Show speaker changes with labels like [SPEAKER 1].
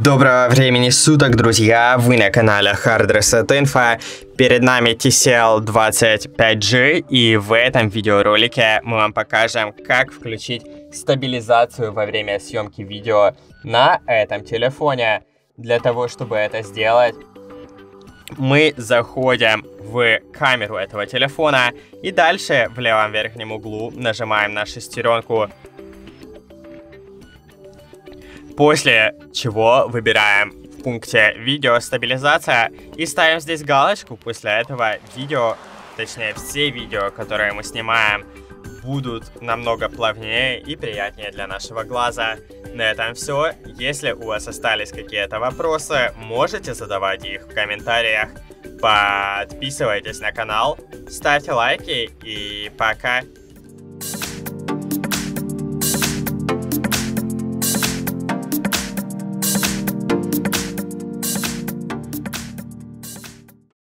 [SPEAKER 1] Доброго времени суток, друзья! Вы на канале Hard Reset Info. Перед нами TCL 25G, и в этом видеоролике мы вам покажем, как включить стабилизацию во время съемки видео на этом телефоне. Для того, чтобы это сделать, мы заходим в камеру этого телефона и дальше в левом верхнем углу нажимаем на шестеренку После чего выбираем в пункте видео стабилизация и ставим здесь галочку. После этого видео, точнее все видео, которые мы снимаем, будут намного плавнее и приятнее для нашего глаза. На этом все. Если у вас остались какие-то вопросы, можете задавать их в комментариях. Подписывайтесь на канал, ставьте лайки и пока.